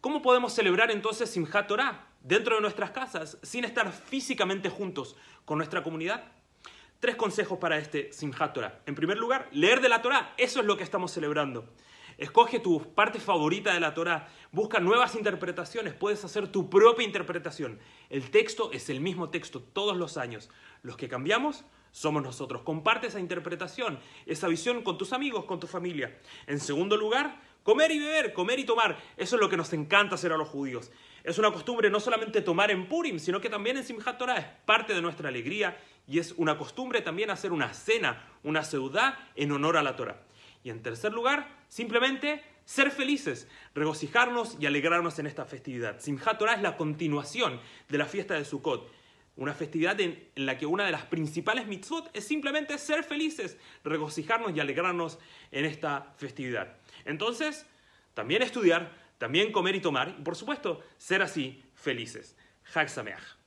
¿Cómo podemos celebrar entonces Simchat Torah dentro de nuestras casas sin estar físicamente juntos con nuestra comunidad? Tres consejos para este Simchat Torah. En primer lugar, leer de la Torah. Eso es lo que estamos celebrando. Escoge tu parte favorita de la Torah, busca nuevas interpretaciones, puedes hacer tu propia interpretación. El texto es el mismo texto todos los años. Los que cambiamos somos nosotros. Comparte esa interpretación, esa visión con tus amigos, con tu familia. En segundo lugar, comer y beber, comer y tomar. Eso es lo que nos encanta hacer a los judíos. Es una costumbre no solamente tomar en Purim, sino que también en Simchat Torah es parte de nuestra alegría y es una costumbre también hacer una cena, una seudá en honor a la Torah. Y en tercer lugar, simplemente ser felices, regocijarnos y alegrarnos en esta festividad. Simchat Torah es la continuación de la fiesta de Sukkot. Una festividad en, la que una de las principales mitzvot es simplemente ser felices, regocijarnos y alegrarnos en esta festividad. Entonces, también estudiar, también comer y tomar, y por supuesto, ser así felices. Hag.